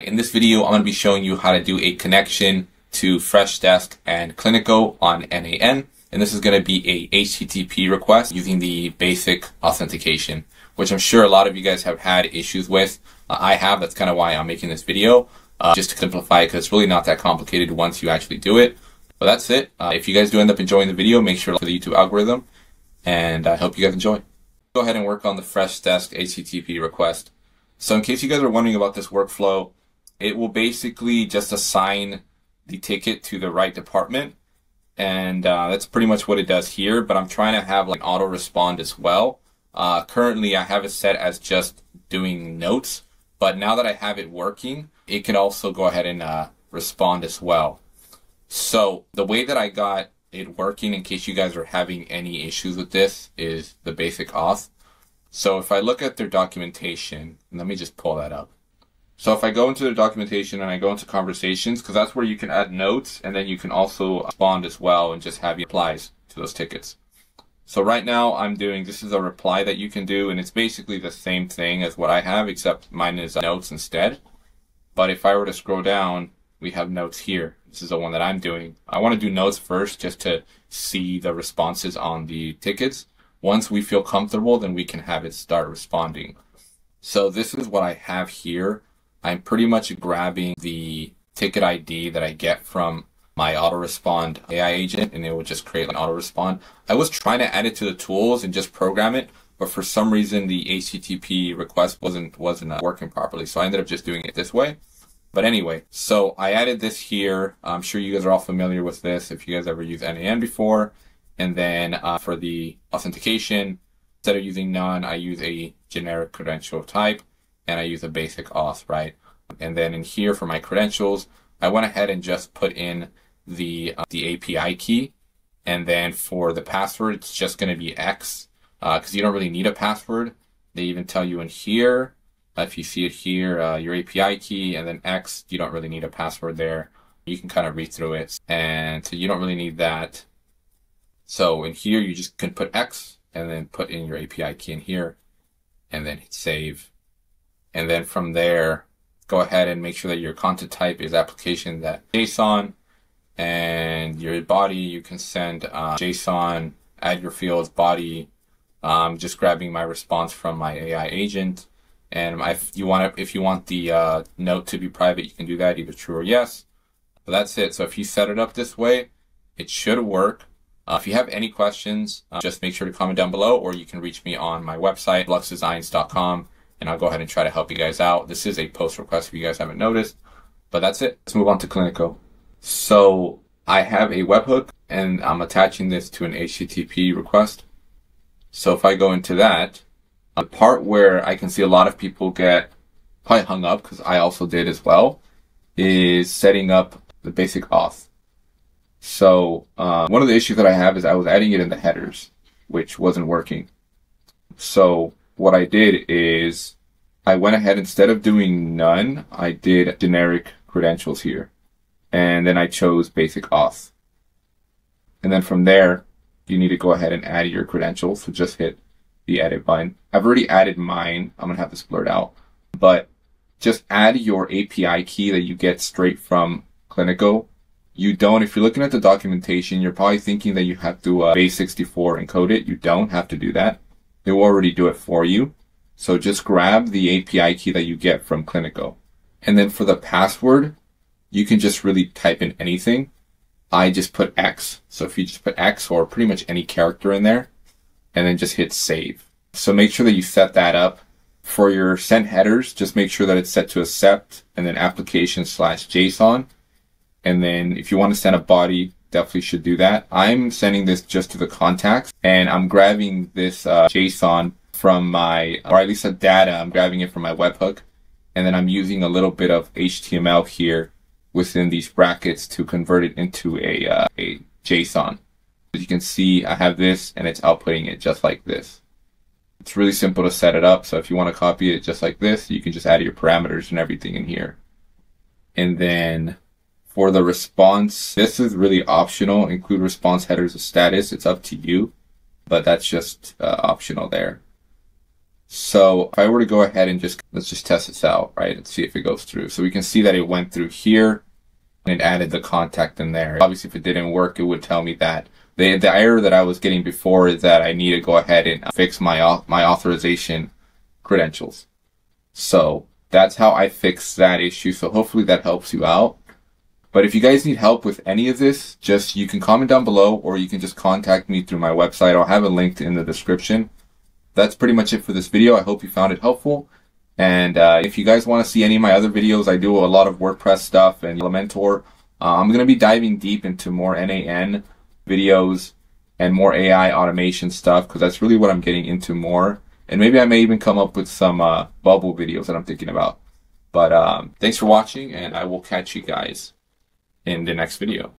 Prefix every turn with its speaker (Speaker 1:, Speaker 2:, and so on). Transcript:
Speaker 1: In this video, I'm going to be showing you how to do a connection to Freshdesk and Cliniko on n8n. And this is going to be a HTTP request using the basic authentication, which I'm sure a lot of you guys have had issues with. Uh, I have, that's kind of why I'm making this video, uh, just to simplify it because it's really not that complicated once you actually do it. But that's it. Uh, if you guys do end up enjoying the video, make sure to the YouTube algorithm, and I hope you guys enjoy. Go ahead and work on the Freshdesk HTTP request. So in case you guys are wondering about this workflow, it will basically just assign the ticket to the right department. And uh, that's pretty much what it does here, but I'm trying to have like auto respond as well. Uh, currently, I have it set as just doing notes, but now that I have it working, it can also go ahead and uh, respond as well. So the way that I got it working, in case you guys are having any issues with this, is the basic auth. So if I look at their documentation, let me just pull that up. So if I go into the documentation and I go into conversations, because that's where you can add notes and then you can also respond as well and just have your replies to those tickets. So right now I'm doing, this is a reply that you can do and it's basically the same thing as what I have, except mine is uh, notes instead. But if I were to scroll down, we have notes here. This is the one that I'm doing. I want to do notes first just to see the responses on the tickets. Once we feel comfortable, then we can have it start responding. So this is what I have here. I'm pretty much grabbing the ticket ID that I get from my auto respond AI agent and it will just create an auto respond. I was trying to add it to the tools and just program it, but for some reason the HTTP request wasn't wasn't uh, working properly. So I ended up just doing it this way. But anyway, so I added this here. I'm sure you guys are all familiar with this if you guys ever used n8n before. And then uh, for the authentication, instead of using none, I use a generic credential type and I use a basic auth, right? And then in here for my credentials, I went ahead and just put in the uh, the API key. And then for the password, it's just going to be X because uh, you don't really need a password. They even tell you in here, uh, if you see it here, uh, your API key and then X, you don't really need a password there. You can kind of read through it. And so you don't really need that. So in here, you just can put X and then put in your API key in here and then hit save and then from there, go ahead and make sure that your content type is application that JSON and your body, you can send uh, JSON, add your fields, body, um, just grabbing my response from my AI agent. And if you want to, if you want the uh, note to be private, you can do that either true or yes. But that's it. So if you set it up this way, it should work. Uh, if you have any questions, uh, just make sure to comment down below, or you can reach me on my website, luxdesigns.com and I'll go ahead and try to help you guys out. This is a post request if you guys haven't noticed, but that's it. Let's move on to Cliniko. So I have a webhook and I'm attaching this to an HTTP request. So if I go into that, the part where I can see a lot of people get quite hung up because I also did as well is setting up the basic auth. So uh, one of the issues that I have is I was adding it in the headers, which wasn't working. So what I did is I went ahead instead of doing none, I did generic credentials here. And then I chose basic auth. And then from there, you need to go ahead and add your credentials. So just hit the edit button. I've already added mine. I'm going to have this blurred out, but just add your API key that you get straight from Cliniko. You don't, if you're looking at the documentation, you're probably thinking that you have to uh, base64 encode it. You don't have to do that. It will already do it for you. So just grab the API key that you get from Cliniko. And then for the password, you can just really type in anything. I just put X. So if you just put X or pretty much any character in there and then just hit save. So make sure that you set that up. For your send headers, just make sure that it's set to accept and then application slash JSON. And then if you want to send a body, definitely should do that. I'm sending this just to the contacts and I'm grabbing this uh, JSON from my, or at least a data, I'm grabbing it from my webhook. And then I'm using a little bit of HTML here within these brackets to convert it into a, uh, a JSON. As you can see, I have this and it's outputting it just like this. It's really simple to set it up. So if you want to copy it just like this, you can just add your parameters and everything in here. And then for the response, this is really optional. Include response headers of status. It's up to you, but that's just uh, optional there. So if I were to go ahead and just, let's just test this out, right? And see if it goes through. So we can see that it went through here and it added the contact in there. Obviously, if it didn't work, it would tell me that the, the error that I was getting before is that I need to go ahead and fix my, my authorization credentials. So that's how I fix that issue. So hopefully that helps you out. But if you guys need help with any of this, just you can comment down below or you can just contact me through my website. I'll have it linked in the description. That's pretty much it for this video. I hope you found it helpful. And uh, if you guys want to see any of my other videos, I do a lot of WordPress stuff and Elementor. Uh, I'm going to be diving deep into more n8n videos and more AI automation stuff because that's really what I'm getting into more. And maybe I may even come up with some uh, bubble videos that I'm thinking about. But um, thanks for watching, and I will catch you guys in the next video.